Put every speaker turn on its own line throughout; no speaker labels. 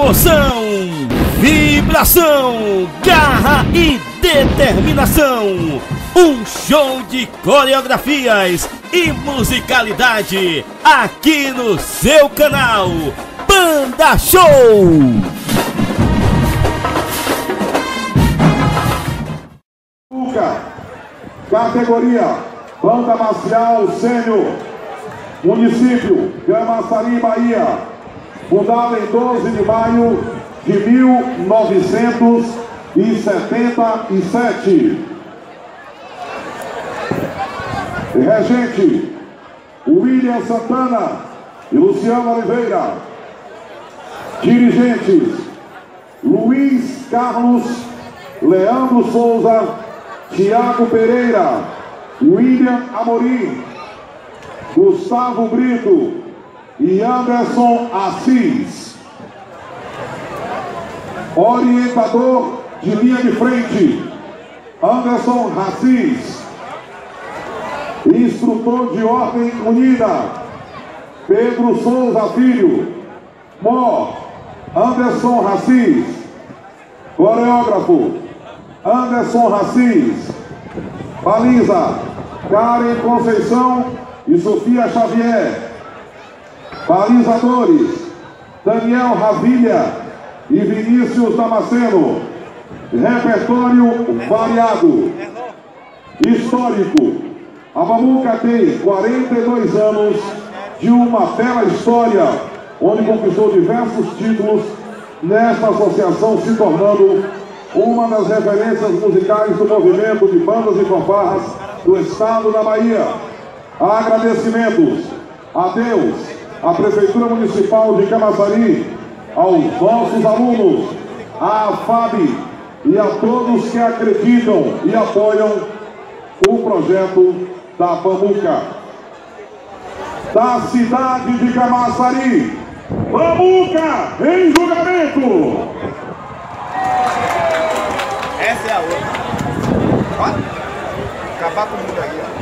Emoção, vibração, garra e determinação. Um show de coreografias e musicalidade aqui no seu canal Banda Show.
Categoria Banda Marcial Sênior Município Camaçari, Bahia Fundada em 12 de maio de 1977 Regente William Santana e Luciano Oliveira. Dirigentes Luiz Carlos Leandro Souza Tiago Pereira, William Amorim, Gustavo Brito e Anderson Assis. Orientador de linha de frente, Anderson Assis. Instrutor de Ordem Unida, Pedro Souza Filho. Mó, Anderson Assis. Coreógrafo, Anderson Racis. Baliza, Karen Conceição e Sofia Xavier. Balizadores, Daniel Ravilha e Vinícius Damasceno. Repertório variado. Histórico. A Mamuca tem 42 anos de uma bela história, onde conquistou diversos títulos nesta associação, se tornando uma das referências musicais do movimento de bandas e fanfarras do estado da Bahia. Agradecimentos a Deus, à Prefeitura Municipal de Camaçari, aos nossos alunos, à FAB e a todos que acreditam e apoiam o projeto da Pamuca. Da cidade de Camaçari, Pamuca em julgamento!
Essa é a outra. Acabar com o mundo aí, ó.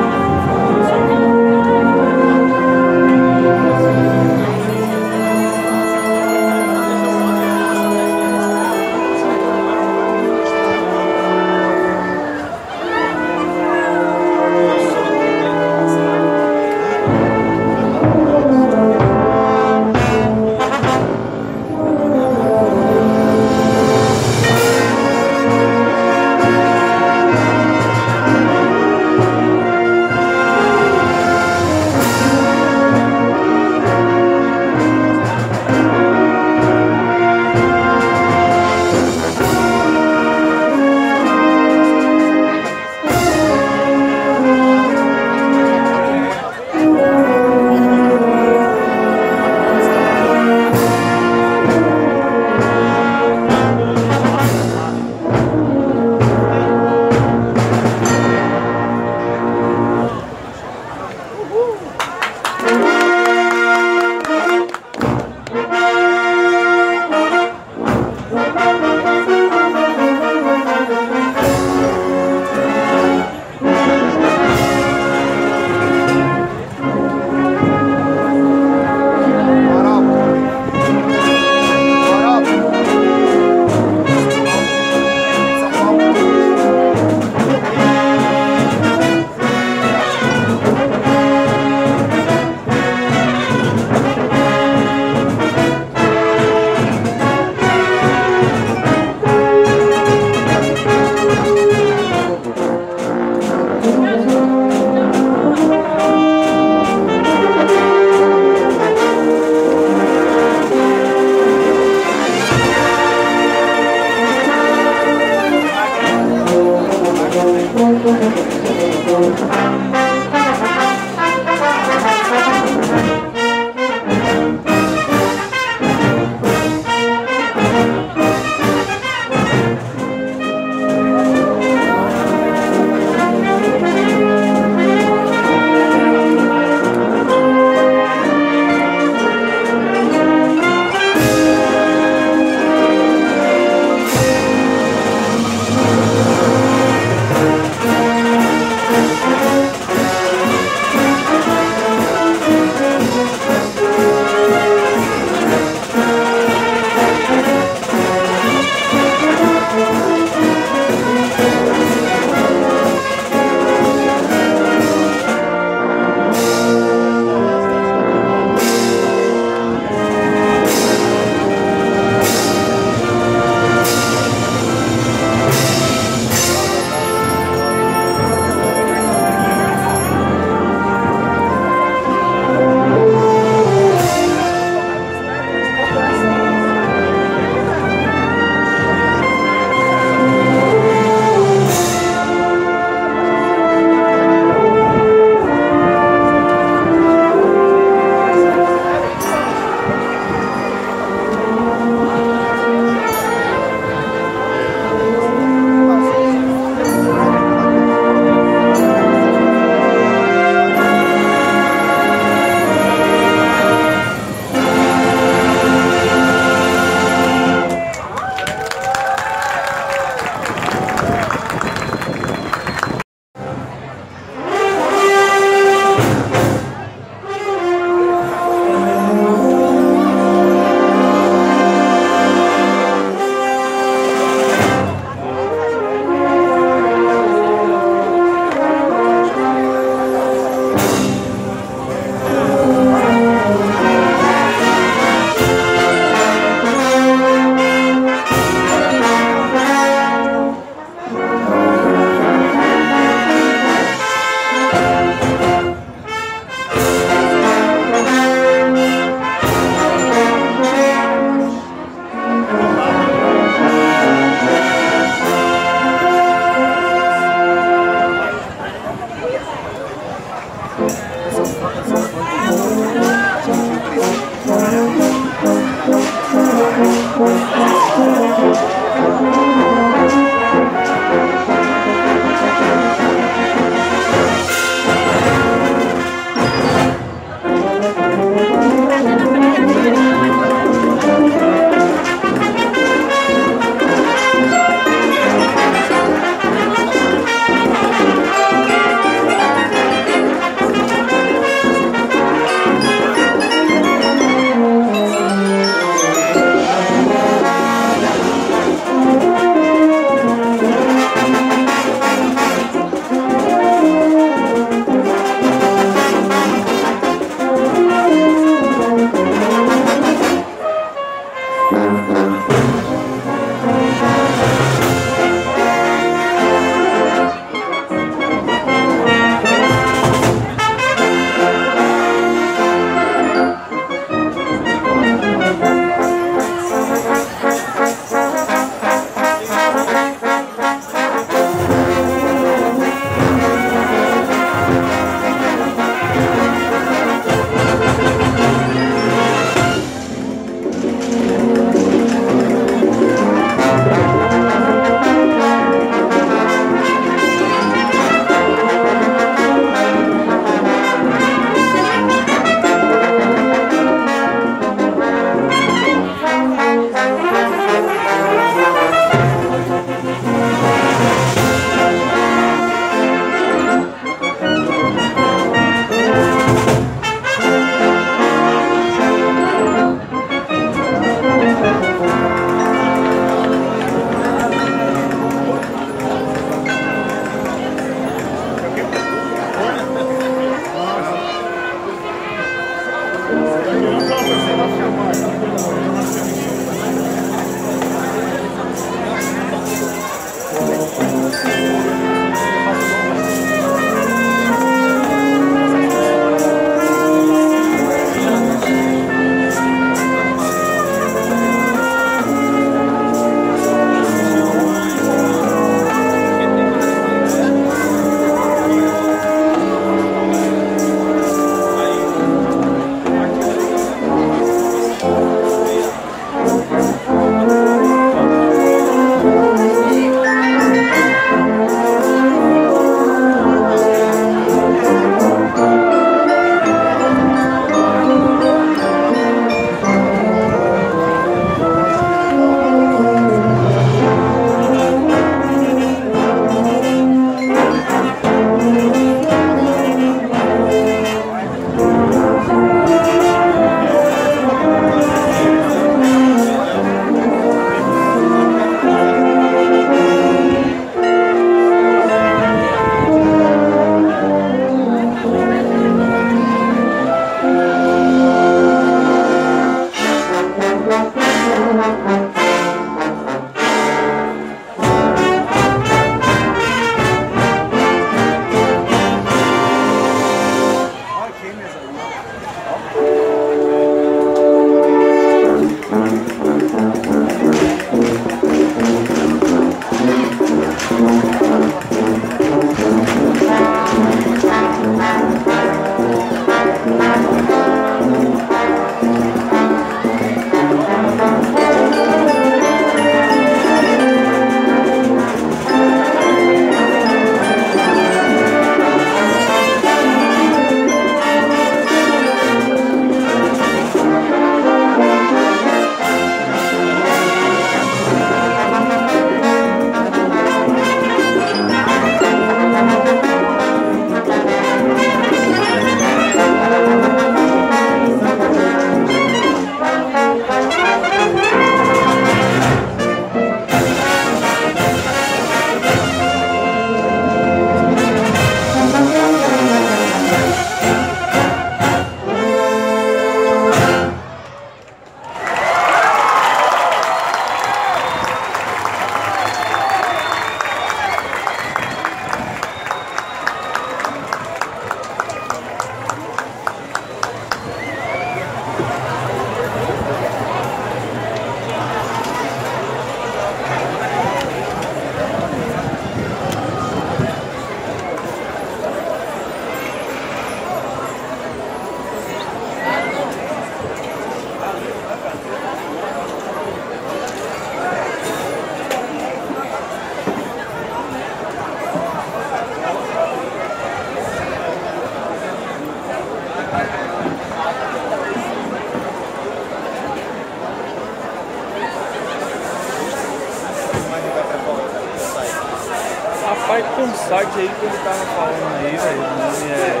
Tem um site aí que ele tava falando aí, velho. O nome é.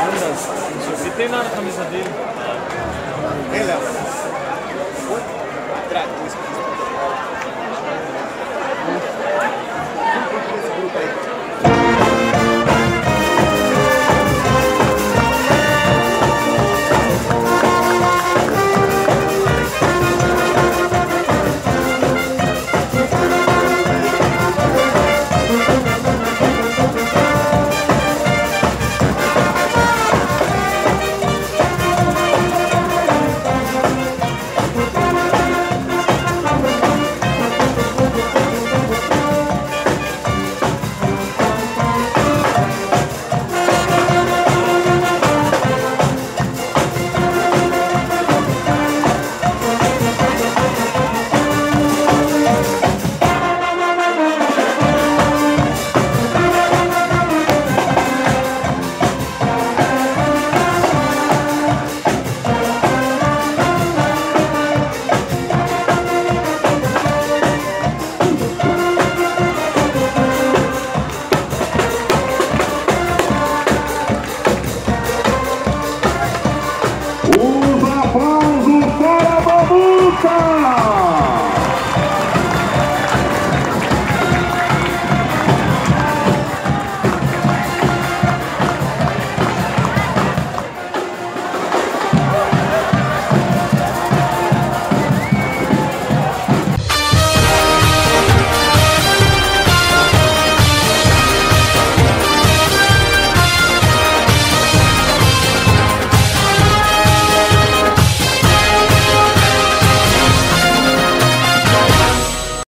Bandas, não sei o que. Tem lá na camisa dele.
Vem, Léo.